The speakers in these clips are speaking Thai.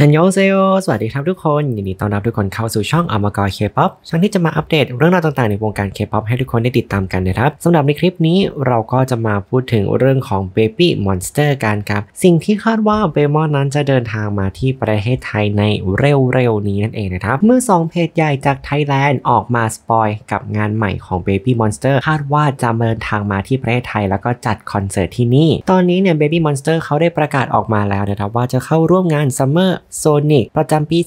안녕하세요 สวัสดีครับทุกคน ยินดีต้อนรับทุกคนเข้าสู่ช่อง OMK KPOP ช่องที่จะมาอัปเดตเรื่องราวต่างๆในวงการเคป๊อปให้ทุกคนได้ติดตามกันนะครับสำหรับในคลิปนี้เราก็จะมาพูดถึงเรื่องของ Baby Monster กันครับ สิ่งที่คาดว่าเบมอนนั้นจะเดินทางมาที่ประเทศไทยในเร็วๆนี้นั่นเองนะครับ เมื่อ 2 เพจใหญ่จากไทยแลนด์ออกมา spoil กับงานใหม่ของ Baby Monster คาดว่าจะเดินทางมาที่ประเทศไทยแล้วก็จัดคอนเสิร์ตที่นี่ ตอนนี้เนี่ย Baby Monster เขาได้ประกาศออกมาแล้วนะครับว่าจะเข้าร่วมงาน Summer Sonic ประจำปี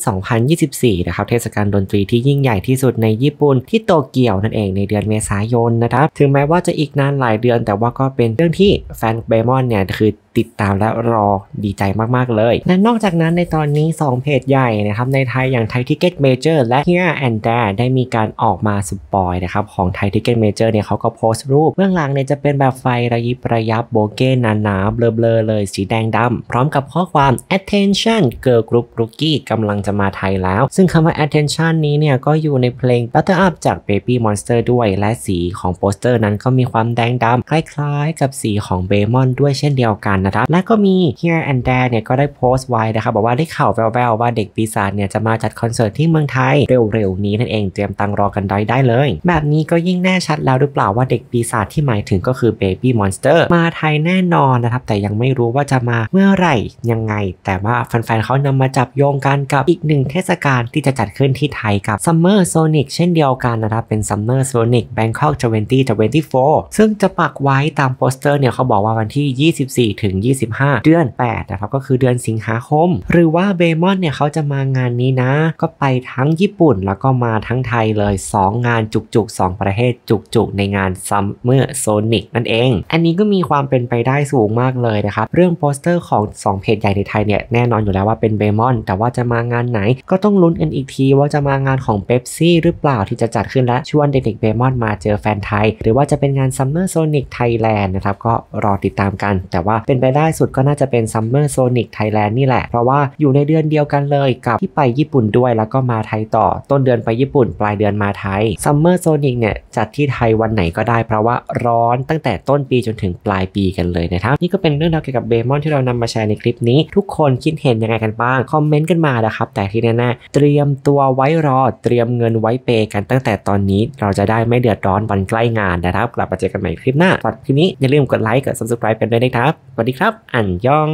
2024 นะครับ เทศกาลดนตรีที่ยิ่งใหญ่ที่สุดในญี่ปุ่นที่โตเกียวนั่นเองในเดือนเมษายนนะครับ ถึงแม้ว่าจะอีกนานหลายเดือน แต่ว่าก็เป็นเรื่องที่แฟนเบมอนเนี่ยคือ ติดตามและรอดีใจมากๆเลยและนอกจากนั้นในตอนนี้ 2 เพจใหญ่นะครับในไทยอย่าง Thaiticketmajor และ Here and There ได้มีการออกมา spoil นะครับของ Thaiticketmajor เนี่ยเขาก็โพสต์รูปเบื้องหลังเนี่ยจะเป็นแบบไฟระยิบระยับ bokeh หนาๆเบลอๆเลยสีแดงดำพร้อมกับข้อความ attention girl group rookie กำลังจะมาไทยแล้ว ซึ่งคำว่า attention นี้เนี่ยก็อยู่ในเพลง Butter Up จาก Baby Monster ด้วยและสีของโปสเตอร์นั้นก็มีความแดงดำคล้ายๆ กับสีของเบมอนด้วยเช่นเดียวกันนะครับ และก็มี Here and There เนี่ยก็ได้โพสต์ไว้นะครับบอกว่าได้ข่าวแววๆว่าเด็กปีศาจเนี่ยจะมาจัดคอนเสิร์ตที่เมืองไทยเร็วๆนี้นั่นเองเตรียมตังรอกันได้ได้เลย แบบนี้ก็ยิ่งแน่ชัดแล้วหรือเปล่าว่าเด็กปีศาจที่หมายถึงก็คือ Baby Monster มาไทยแน่นอนนะครับแต่ยังไม่รู้ว่าจะมาเมื่อไหร่ยังไง แต่ว่าแฟนๆเขานำมาจับโยงกันกับอีกหนึ่งเทศกาลที่จะจัดขึ้นที่ไทยกับ Summer Sonic เช่นเดียวกันนะครับเป็น Summer Sonic Bangkok 2024 ซึ่งจะปักไว้ตามโปสเตอร์เนี่ยเขาบอกว่าวันที่ 24 ถึง25 เดือน 8 นะครับ ก็คือเดือนสิงหาคม หรือว่าเบมอนเนี่ยเขาจะมางานนี้นะ ก็ไปทั้งญี่ปุ่นแล้วก็มาทั้งไทยเลย 2 งานจุกๆ 2 ประเทศจุกๆ ในงาน Summer Sonic นั่นเอง อันนี้ก็มีความเป็นไปได้สูงมากเลยนะครับ เรื่องโปสเตอร์ของ 2 เพจใหญ่ในไทยเนี่ยแน่นอนอยู่แล้วว่าเป็นเบมอน แต่ว่าจะมางานไหน ก็ต้องลุ้นกันอีกทีว่าจะมางานของเบปซี่หรือเปล่าที่จะจัดขึ้นและชวนเด็กๆเบมอนมาเจอแฟนไทย หรือว่าจะเป็นงาน Summer Sonic Thailand นะครับก็รอติดตามกัน แต่ว่าเป็นไปได้สุดก็น่าจะเป็น Summer Sonic Thailand นี่แหละ เพราะว่าอยู่ในเดือนเดียวกันเลยกับที่ไปญี่ปุ่นด้วยแล้วก็มาไทยต่อ ต้นเดือนไปญี่ปุ่น ปลายเดือนมาไทย Summer Sonic เนี่ยจัดที่ไทยวันไหนก็ได้ เพราะว่าร้อนตั้งแต่ต้นปีจนถึงปลายปีกันเลยนะครับนี่ก็เป็นเรื่องราวเกี่ยวกับเบมอนที่เรานำมาแชร์ในคลิปนี้ ทุกคนคิดเห็นยังไงกันบ้างคอมเมนต์กันมานะครับแต่ที่แน่ๆเตรียมตัวไว้รอเตรียมเงินไว้เปกันตั้งแต่ตอนนี้เราจะได้ไม่เดือดร้อนวันใกล้งานนะครับ กลับมาเจอกันใหม่คลิปหน้าสำหรับคลิปนี้อย่าลืมกดไลค์กด subscribe กันด้วยนะครับดีครับ อันยอง